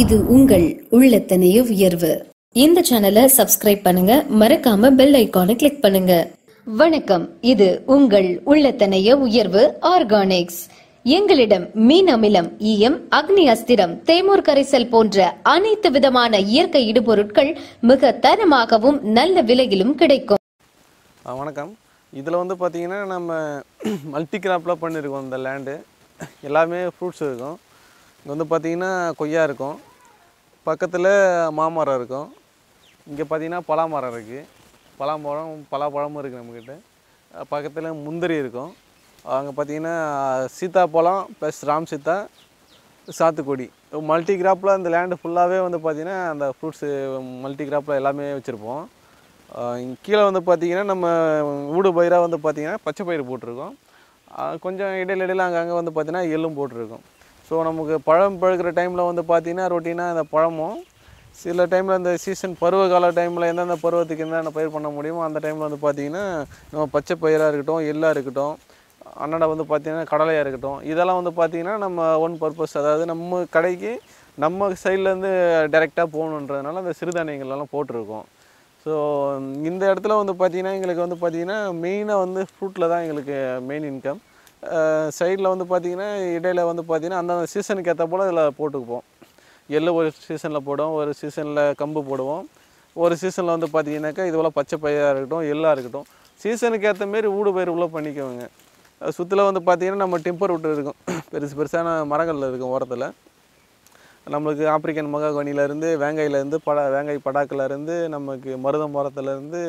இது உங்கள் உள்ளத்தனைய உயர்வு. இந்த சேனலை சப்ஸ்கிரைப் பண்ணுங்க. மறக்காம பெல் ஐகானை கிளிக் பண்ணுங்க. வணக்கம். இது உங்கள் உள்ளத்தனைய உயர்வு ஆர்கானிக்ஸ் எங்களிடம் மீன் அமிலம் ஈயம் அக்னி அஸ்திரம் தேமூர் கரைசல் போன்ற அனைத்து விதமான இயற்கை இடுபொருட்கள் மிக தரமாகவும் நல்ல விலையிலும் கிடைக்கும். வணக்கம். இதில் வந்து பார்த்தீங்கன்னா நம்ம மல்டி கிராப்பில் பண்ணியிருக்கோம் இந்த லேண்டு எல்லாமே ஃப்ரூட்ஸ் இருக்கும். இங்கே வந்து பார்த்திங்கன்னா கொய்யா இருக்கும். பக்கத்தில் மாமரம் இருக்கும். இங்கே பார்த்தீங்கன்னா பலாமரம் இருக்குது பலாமரம் பலாப்பழமும் இருக்குது நம்மக்கிட்ட பக்கத்தில் முந்திரி இருக்கும். அங்கே பார்த்தீங்கன்னா சீத்தாப்பழம் ப்ளஸ் ராம் சீத்தா சாத்துக்குடி. மல்டி கிராப்பில் அந்த லேண்டு ஃபுல்லாகவே வந்து பார்த்திங்கன்னா அந்த ஃப்ரூட்ஸு மல்டி கிராப்பில் எல்லாமே வச்சுருப்போம். கீழே வந்து பார்த்திங்கன்னா நம்ம ஊடு பயிராக வந்து பார்த்திங்கன்னா பச்சை பயிர் போட்டிருக்கோம் கொஞ்சம் இடையில இடையில அங்கங்கே வந்து பார்த்திங்கன்னா எள்ளும் போட்டிருக்கோம். ஸோ நமக்கு பழம் பழுக்கிற டைமில் வந்து பார்த்திங்கன்னா ரொட்டீனாக அந்த பழமும் சில டைமில் அந்த சீசன் பருவகால டைமில் எந்தெந்த பருவத்துக்கு என்னென்ன பயிர் பண்ண முடியுமோ அந்த டைமில் வந்து பார்த்திங்கன்னா நம்ம பச்சை பயிராக இருக்கட்டும் எள்ளாக இருக்கட்டும் அன்னடை வந்து பார்த்திங்கன்னா கடலையாக இருக்கட்டும் இதெல்லாம் வந்து பார்த்திங்கன்னா நம்ம ஒன் பர்பஸ் அதாவது நம்ம கடைக்கு நம்ம சைட்லேருந்து டைரெக்டாக போகணுன்றதுனால அந்த சிறுதானியங்கள் எல்லாம் போட்டிருக்கோம். ஸோ இந்த இடத்துல வந்து பார்த்திங்கன்னா எங்களுக்கு வந்து பார்த்திங்கன்னா மெயினாக வந்து ஃப்ரூட்டில் தான் எங்களுக்கு மெயின் இன்கம் சைடில் வந்து பார்த்திங்கன்னா இடையில வந்து பார்த்திங்கன்னா அந்தந்த சீசனுக்கு ஏற்ற போல் இதில் போட்டுக்குப்போம் எள்ளு ஒரு சீசனில் போடுவோம் ஒரு சீசனில் கம்பு போடுவோம். ஒரு சீசனில் வந்து பார்த்திங்கனாக்கா இது போல் பச்சை பயிராக இருக்கட்டும் எள்ளாக இருக்கட்டும். சீசனுக்கு ஏற்ற மாரி ஊடு பயிர் உள்ளே பண்ணிக்குவோங்க. சுற்றில் வந்து பார்த்திங்கன்னா நம்ம டிம்பர் விட்டு இருக்கும். பெருசு பெருசான மரங்கள் இருக்கும் ஓரத்தில். நம்மளுக்கு ஆப்பிரிக்கன் மகாகனிலேருந்து வேங்காயிலேருந்து பட வேங்காய் படாக்கிலேருந்து நமக்கு மருத மரத்துலேருந்து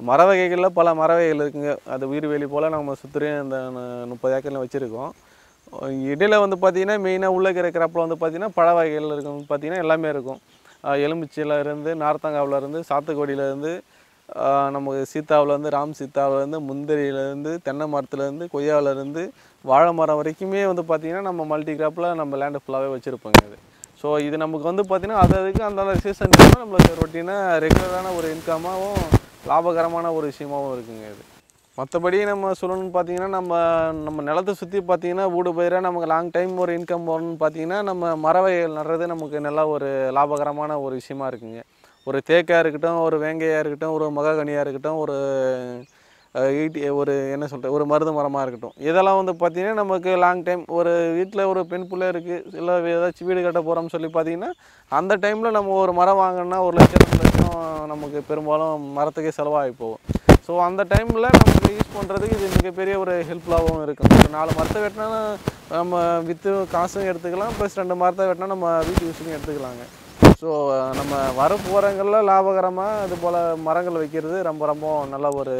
மர வகைகளில் பல மர வகைகள் இருக்குங்க. அது உயிர்வேலி போல் நம்ம சுற்றியும் அந்த முப்பது ஏக்கரில் வச்சுருக்கோம். இடையில வந்து பார்த்தீங்கன்னா மெயினாக உள்ளே இருக்கிற கிராப்பில் வந்து பார்த்தீங்கன்னா பழ வகைகள் இருக்கும். பார்த்தீங்கன்னா எல்லாமே இருக்கும். அஹ் நார்த்தங்காவிலேருந்து இருந்து சாத்துக்குடியிலேருந்து நமக்கு சீத்தாவிலேருந்து ராம் சீத்தாவிலேருந்து முந்திரியிலேருந்து தென்னை மரத்துலேருந்து கொய்யாவிலேருந்து வாழை மரம் வரைக்குமே வந்து பார்த்திங்கன்னா நம்ம மல்டி கிராப்பில் நம்ம லேண்டு ஃபுல்லாகவே வச்சுருப்போங்க இது ஸோ இது நமக்கு வந்து பார்த்திங்கன்னா அது அதுக்கு அந்தந்த சீசன் நம்மளுக்கு ரொட்டீனாக ரெகுலரான ஒரு இன்கமாகவும் லாபகரமான ஒரு விஷயமாகவும் இருக்குங்க இது. மற்றபடி நம்ம சொல்லணும்னு பார்த்தீங்கன்னா நம்ம நம்ம நிலத்தை சுற்றி பார்த்தீங்கன்னா வீடு பயிராக நமக்கு லாங் டைம் ஒரு இன்கம் வரணும்னு பார்த்தீங்கன்னா நம்ம மர வகைகள் நடுறது நமக்கு நல்லா ஒரு லாபகரமான ஒரு விஷயமா இருக்குங்க. ஒரு தேக்காக இருக்கட்டும் ஒரு வேங்கையாக இருக்கட்டும் ஒரு மகாகனியாக இருக்கட்டும் ஒரு ஈட்டி ஒரு என்ன சொல்கிறது ஒரு மருது மரமாக இருக்கட்டும். இதெல்லாம் வந்து பார்த்தீங்கன்னா நமக்கு லாங் டைம் ஒரு வீட்டில் ஒரு பெண் பிள்ளை இருக்குது இல்லை ஏதாச்சும் வீடு கட்ட போகிறோம்னு சொல்லி பார்த்தீங்கன்னா அந்த டைமில் நம்ம ஒரு மரம் வாங்கினா ஒரு லட்சம் ரெண்டு லட்சம் நமக்கு பெரும்பாலும் மரத்துக்கே செலவாகி போகும். ஸோ அந்த டைமில் நமக்கு யூஸ் பண்ணுறதுக்கு இது மிகப்பெரிய ஒரு ஹெல்ப்ஃபுல்லாகவும் இருக்கும். ஒரு நாலு மரத்தை வெட்டினா நம்ம விற்று காசும் எடுத்துக்கலாம் ப்ளஸ் ரெண்டு மரத்தை வெட்டினா நம்ம வீட்டு யூஸுக்கும் எடுத்துக்கலாங்க. ஸோ நம்ம வர போகிறங்களில் லாபகரமாக இது போல் மரங்கள் வைக்கிறது ரொம்ப ரொம்ப நல்ல ஒரு